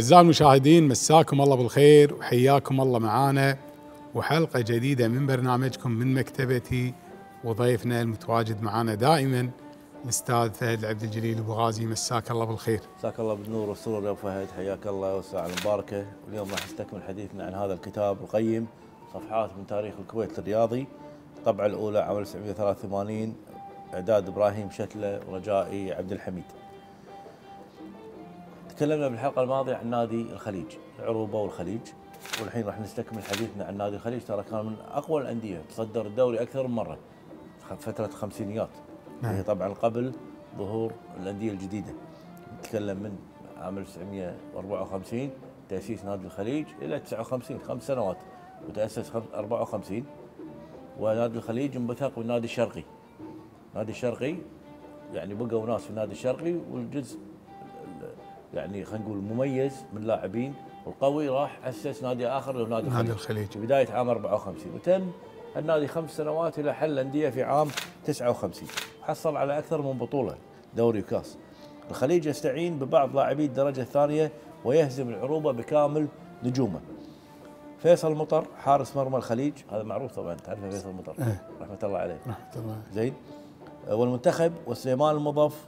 أعزائي المشاهدين مساكم الله بالخير وحياكم الله معانا. وحلقة جديدة من برنامجكم من مكتبتي. وضيفنا المتواجد معانا دائما الأستاذ فهد العبد الجليل أبو غازي مساك الله بالخير. مساك الله بالنور والسرور يا فهد حياك الله والساعة المباركة. واليوم راح نستكمل حديثنا عن هذا الكتاب القيم صفحات من تاريخ الكويت الرياضي. الطبعة الأولى عام 1983 إعداد إبراهيم شتلة ورجائي عبد الحميد. تكلمنا بالحلقة الماضية عن نادي الخليج العروبة والخليج والحين راح نستكمل حديثنا عن نادي الخليج. ترى كان من أقوى الأندية تصدر الدوري أكثر من مرة فترة خمسينيات. نعم. هي طبعا قبل ظهور الأندية الجديدة. نتكلم من عام 1954 تأسيس نادي الخليج إلى 59 خمس سنوات وتأسس خم- 54 ونادي الخليج انبثق بالنادي الشرقي. نادي الشرقي يعني بقوا ناس في النادي الشرقي والجزء ال- يعني خلينا نقول مميز من لاعبين. والقوي راح أسس نادي آخر اللي هو نادي نادي الخليج. الخليج بداية عام 54 وتم النادي خمس سنوات إلى حل الأندية في عام 59 حصل على أكثر من بطولة. دوري وكاس الخليج يستعين ببعض لاعبي الدرجة الثانية ويهزم العروبة بكامل نجومه. فيصل مطر حارس مرمى الخليج. هذا معروف طبعا. تعرفه فيصل مطر؟ إيه. رحمة الله عليه. رحمة الله زين. والمنتخب وسليمان المضف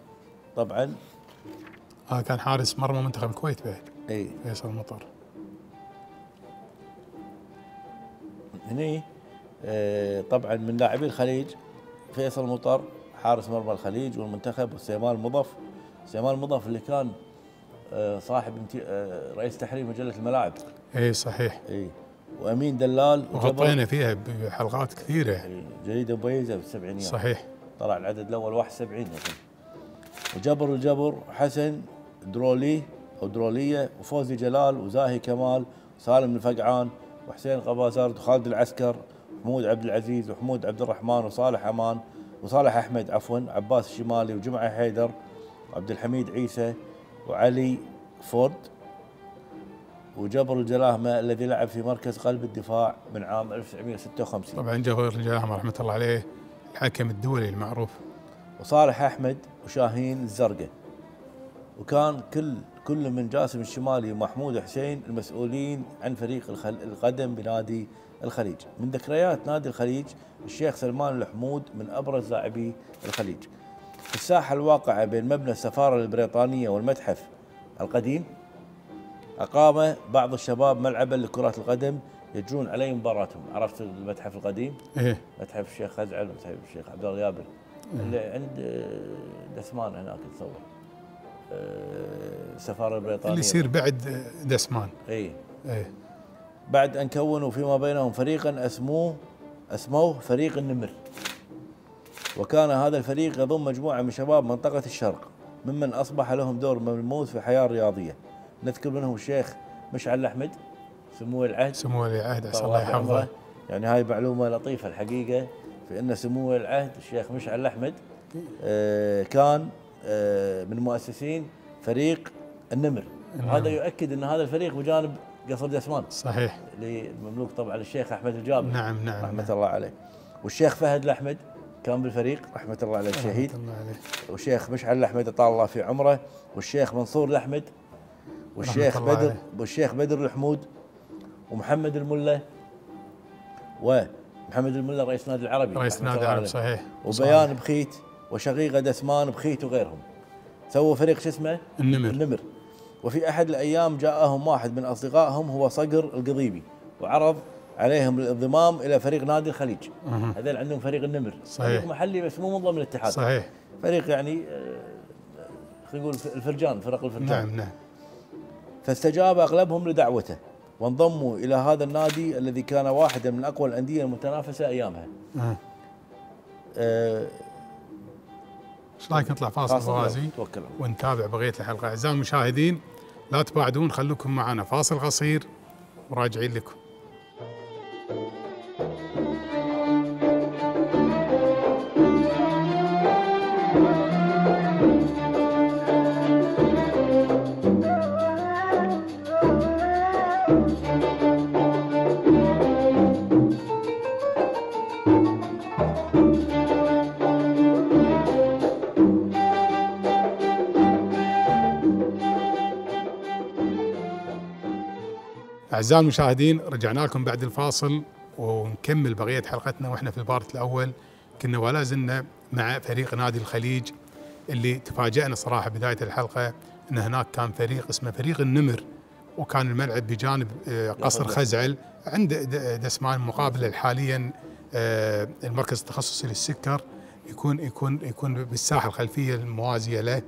طبعا. هذا كان حارس مرمى منتخب الكويت بعد. إي. فيصل مطر هني آه، طبعا من لاعبي الخليج فيصل مطر حارس مرمى الخليج والمنتخب وسليمان المضف سليمان المضف اللي كان آه، صاحب آه، رئيس تحرير مجلة الملاعب. إي صحيح. إي. وأمين دلال وغطينا فيها بحلقات كثيرة. إي، جريدة مميزة بالسبعينيات صحيح. طلع العدد الأول 71 مثلا وجبر الجبر حسن درولي أو درولية وفوزي جلال وزاهي كمال وسالم الفقعان وحسين قبازرد وخالد العسكر وحمود عبد العزيز وحمود عبد الرحمن وصالح أمان وصالح أحمد عفوا عباس الشمالي وجمعة حيدر وعبد الحميد عيسى وعلي فورد وجبر الجلاهمة الذي لعب في مركز قلب الدفاع من عام 1956 طبعا جوهر الجلاهم رحمة الله عليه الحكم الدولي المعروف. وصالح أحمد وشاهين الزرقاء. وكان كل كل من جاسم الشمالي ومحمود حسين المسؤولين عن فريق. القدم بنادي الخليج. من ذكريات نادي الخليج الشيخ سلمان الحمود من أبرز لاعبي الخليج. في الساحة الواقعة بين مبنى السفارة البريطانية والمتحف القديم أقام بعض الشباب ملعبا لكرة القدم يجرون عليه مباراتهم عرفت المتحف القديم؟ إيه. متحف الشيخ خزعل متحف الشيخ عبد الله اليابر اللي عند آه، دسمان هناك تصور. آه، السفاره البريطانيه اللي يصير بعد دسمان. إي. إيه بعد أن كونوا فيما بينهم فريقا أسموه أسموه فريق النمر. وكان هذا الفريق يضم مجموعة من شباب منطقة الشرق ممن أصبح لهم دور ملموس في الحياة الرياضيه نذكر منهم الشيخ مشعل الاحمد سمو العهد. سمو العهد عسى الله. يحفظه. يعني هاي معلومة لطيفة الحقيقة. في إن سمو العهد الشيخ مشعل الاحمد آه، كان آه، من مؤسسين فريق النمر. وهذا يؤكد إن هذا الفريق بجانب قصر دسمان صحيح. مملوك طبعا الشيخ أحمد الجابر. نعم نعم رحمة نعم. الله عليه. والشيخ فهد الأحمد كان بالفريق رحمة الله عليه الشهيد رحمة الله عليه. والشيخ مشعل الاحمد أطال الله في عمره. والشيخ منصور الأحمد. والشيخ رحمة بدر عليه. والشيخ بدر الحمود. ومحمد الملا ومحمد الملا رئيس نادي العربي رئيس رحمة نادي الله العرب عليه. صحيح. وبيان بخيت وشقيقة دسمان بخيت وغيرهم. سووا فريق شو اسمه؟ النمر. النمر. وفي أحد الأيام جاءهم واحد من أصدقائهم هو صقر القضيبي وعرض عليهم الانضمام إلى فريق نادي الخليج. هذول عندهم فريق النمر. صحيح. فريق محلي بس مو منضم للاتحاد. صحيح. فريق يعني آه، خلينا نقول الفرجان فرق الفرجان. نعم نعم. فاستجاب أغلبهم لدعوته. وانضموا إلى هذا النادي الذي كان واحدا من أقوى الأندية المتنافسة أيامها. أه. آه، إيش رأيك نطلع فاصل غازي. ونتابع بقية الحلقة. أعزائي المشاهدين لا تبعدون خلوكم معنا. فاصل قصير وراجعين لكم. أعزائي المشاهدين رجعنا لكم بعد الفاصل ونكمل بقية حلقتنا وإحنا في البارت الأول. كنا ولا زلنا مع فريق نادي الخليج اللي تفاجأنا صراحة بداية الحلقة أن هناك كان فريق اسمه فريق النمر وكان الملعب بجانب آه، قصر خزعل عند دسمان مقابل حاليا آه، المركز التخصصي للسكر يكون يكون يكون بالساحة الخلفية الموازية له.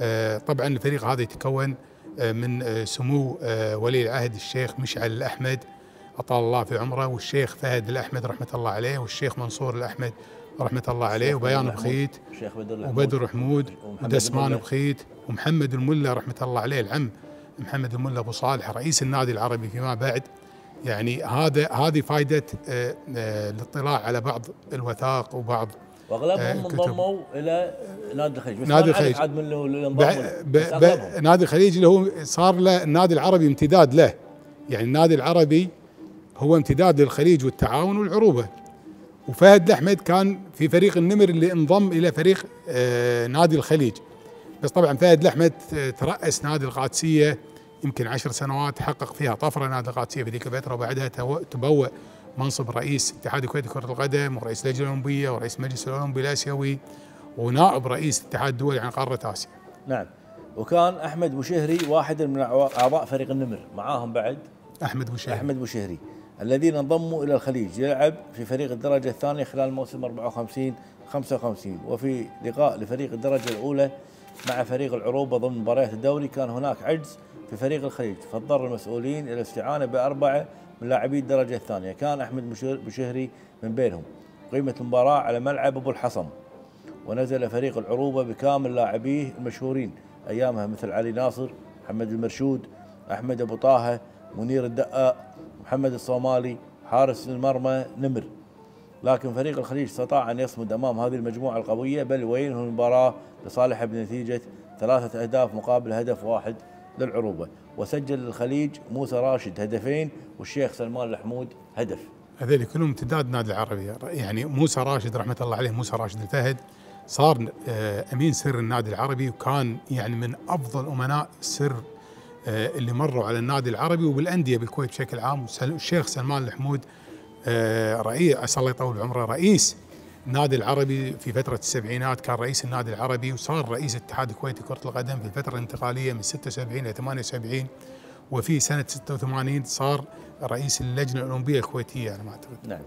آه، طبعا الفريق هذا يتكون من آه، سمو آه، ولي العهد الشيخ مشعل الأحمد أطال الله في عمره والشيخ فهد الأحمد رحمة الله عليه والشيخ منصور الأحمد رحمة الله عليه وبيان. بخيت. وبدر حمود ودسمان. بخيت ومحمد الملا رحمة الله عليه العم محمد الملا أبو صالح رئيس النادي العربي فيما بعد يعني هذا هذه فائده آه، آه، الاطلاع على بعض الوثائق وبعض وأغلبهم. انضموا إلى نادي الخليج بس نادي الخليج. عاد من اللي انضموا. نادي الخليج اللي هو صار له النادي العربي امتداد له يعني النادي العربي هو امتداد للخليج والتعاون والعروبة وفهد الأحمد كان في فريق النمر اللي انضم إلى فريق آه، نادي الخليج بس طبعا فهد الأحمد آه، ترأس نادي القادسية يمكن عشر سنوات حقق فيها طفرة نادي القادسية في ذيك الفترة وبعدها تبوأ منصب رئيس اتحاد الكويت لكره القدم ورئيس اللجنه الأولمبية ورئيس مجلس الأولمبي الآسيوي ونائب رئيس الاتحاد الدولي عن قارة آسيا. نعم. وكان أحمد بوشهري واحد من اعضاء فريق النمر. معاهم بعد أحمد بوشير أحمد بوشهري الذين انضموا إلى الخليج يلعب في فريق الدرجة الثانية خلال موسم 54 55 وفي لقاء لفريق الدرجة الأولى مع فريق العروبة ضمن مباريات الدوري كان هناك عجز في فريق الخليج فاضطر المسؤولين إلى الاستعانه بأربعة من لاعبي الدرجة الثانية. كان أحمد بوشهري من بينهم. قيمة المباراة على ملعب أبو الحصم ونزل فريق العروبة بكامل لاعبيه المشهورين. أيامها مثل علي ناصر محمد المرشود أحمد أبو طه منير الدقاء محمد الصومالي حارس المرمى نمر. لكن فريق الخليج استطاع أن يصمد أمام هذه المجموعة القوية بل وينهي المباراة لصالحه بنتيجة ثلاثة أهداف مقابل هدف واحد. للعروبة. وسجل الخليج موسى راشد هدفين والشيخ سلمان الحمود هدف. هذول كلهم امتداد نادي العربي. يعني موسى راشد رحمة الله عليه موسى راشد الفهد صار آه، أمين سر النادي العربي وكان يعني من أفضل أمناء السر آه، اللي مروا على النادي العربي وبالأندية بالكويت بشكل عام. وسل- الشيخ سلمان الحمود آه، رئيس الله يطول عمره رئيس النادي العربي في فترة السبعينات كان رئيس النادي العربي وصار رئيس اتحاد الكويتي لكرة القدم في الفترة الانتقالية من 76 إلى 78 وفي سنة 86 صار رئيس اللجنة الأولمبية الكويتية على ما أعتقد. نعم.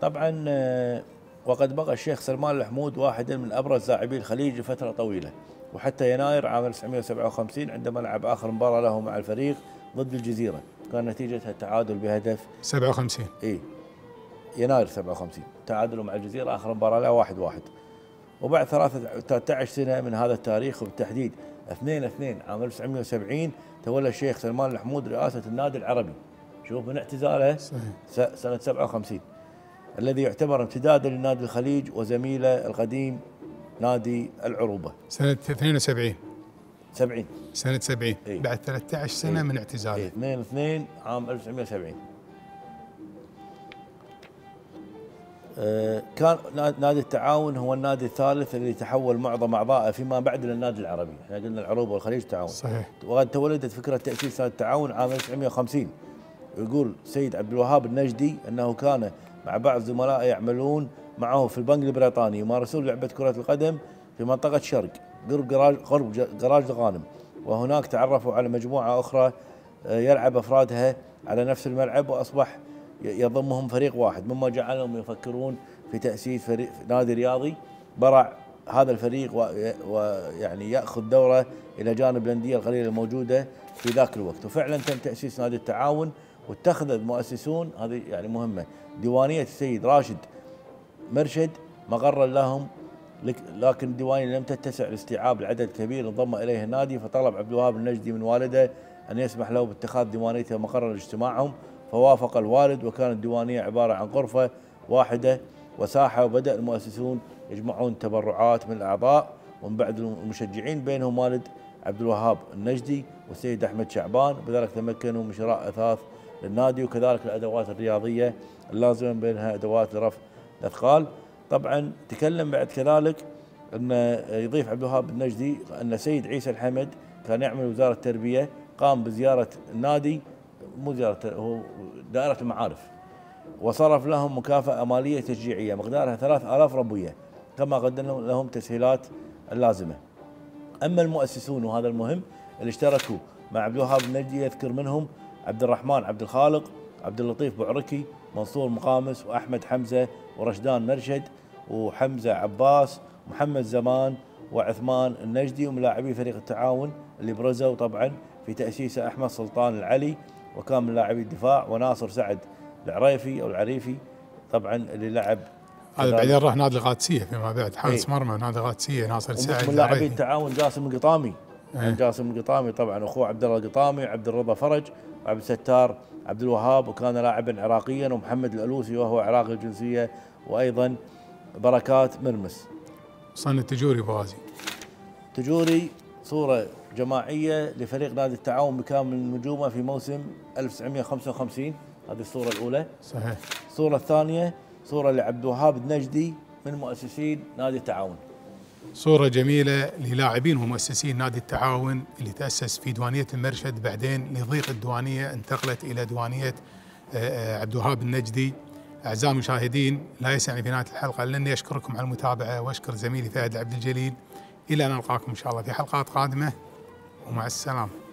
طبعا آه، وقد بقى الشيخ سلمان الحمود واحدا من أبرز لاعبي الخليج لفترة طويلة وحتى يناير عام 1957 عندما لعب آخر مباراة له مع الفريق ضد الجزيرة. كان نتيجتها التعادل بهدف 57 اي يناير 57 تعادلوا مع الجزيرة آخر مباراة له واحد واحد. وبعد ثلاثة 13 سنة من هذا التاريخ وبالتحديد 2 2 عام 1970 تولى الشيخ سلمان الحمود رئاسة النادي العربي. شوف من اعتزاله سنة 57 الذي يعتبر امتدادا لنادي الخليج وزميله القديم نادي العروبة. سنة 72 70 سنة 70 إيه. بعد 13 سنة إيه. من اعتزاله. 2 2 عام 1970 كان نا- نادي التعاون هو النادي الثالث اللي تحول معظم أعضائه فيما بعد للنادي العربي، إحنا قلنا العروبه والخليج تعاون. صحيح. وقد تولدت فكرة تاسيس نادي التعاون عام 1950 يقول سيد عبد الوهاب النجدي أنه كان مع بعض زملائه يعملون معه في البنك البريطاني يمارسون لعبة كرة القدم في منطقة شرق قرب جراج قرب جراج الغانم وهناك تعرفوا على مجموعة أخرى آه، يلعب أفرادها على نفس الملعب وأصبح يضمهم فريق واحد. مما جعلهم يفكرون في تأسيس فريق نادي رياضي برع هذا الفريق ويعني يأخذ دوره إلى جانب الأندية القليلة الموجودة في ذاك الوقت. وفعلا تم تأسيس نادي التعاون واتخذ المؤسسون هذه يعني مهمة ديوانية السيد راشد مرشد مقرا لهم لك- لكن الديوانية لم تتسع لاستيعاب العدد الكبير انضم إليه النادي فطلب عبد الوهاب النجدي من والده أن يسمح له باتخاذ ديوانيته مقرا لاجتماعهم. فوافق الوالد وكانت الديوانية عبارة عن غرفة واحدة وساحة وبدأ المؤسسون يجمعون تبرعات من الأعضاء ومن بعد المشجعين بينهم والد عبد الوهاب النجدي والسيد أحمد شعبان. بذلك تمكنوا من شراء أثاث للنادي وكذلك الأدوات الرياضية اللازمة بينها أدوات لرفع الأثقال. طبعا تكلم بعد كذلك أن يضيف عبد الوهاب النجدي أن سيد عيسى الحمد كان يعمل وزارة التربية قام بزيارة النادي مو زياره هو دائرة المعارف وصرف لهم مكافأة مالية تشجيعية مقدارها 3000 ربوية كما قدم لهم تسهيلات اللازمة. أما المؤسسون وهذا المهم اللي اشتركوا مع عبد الوهاب النجدي يذكر منهم عبد الرحمن عبد الخالق، عبد اللطيف بعركي، منصور مقامس وأحمد حمزة ورشدان مرشد وحمزة عباس محمد زمان وعثمان النجدي وملاعبي فريق التعاون اللي برزوا طبعا في تاسيسه أحمد سلطان العلي وكان من لاعبي الدفاع وناصر سعد العريفي أو العريفي طبعا اللي لعب هذا بعدين راح نادي القادسيه فيما بعد حارس إيه. مرمى نادي القادسيه ناصر سعد من لاعبي. التعاون جاسم القطامي إيه. جاسم القطامي طبعا أخوه عبد الله القطامي عبد الرضا فرج وعبد الستار عبد الوهاب وكان لاعبا عراقيا ومحمد الألوسي وهو عراقي الجنسية وأيضا بركات مرمس صن التجوري بوازي تجوري صورة جماعية لفريق نادي التعاون بكامل نجومه في موسم 1955 هذه الصورة الأولى. صحيح. الصورة الثانية صورة لعبد الوهاب النجدي من مؤسسين نادي التعاون. صورة جميلة للاعبين ومؤسسين نادي التعاون اللي تأسس في ديوانية المرشد بعدين لضيق الديوانية انتقلت إلى ديوانية آه، آه، عبد الوهاب النجدي. أعزائي المشاهدين لا يسعني في نهاية الحلقة إلا أني أشكركم على المتابعة وأشكر زميلي فهد عبد الجليل. إلى أن نلقاكم إن شاء الله في حلقات قادمة. ومع السلامة.